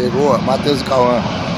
Chegou, Matheus Cauã.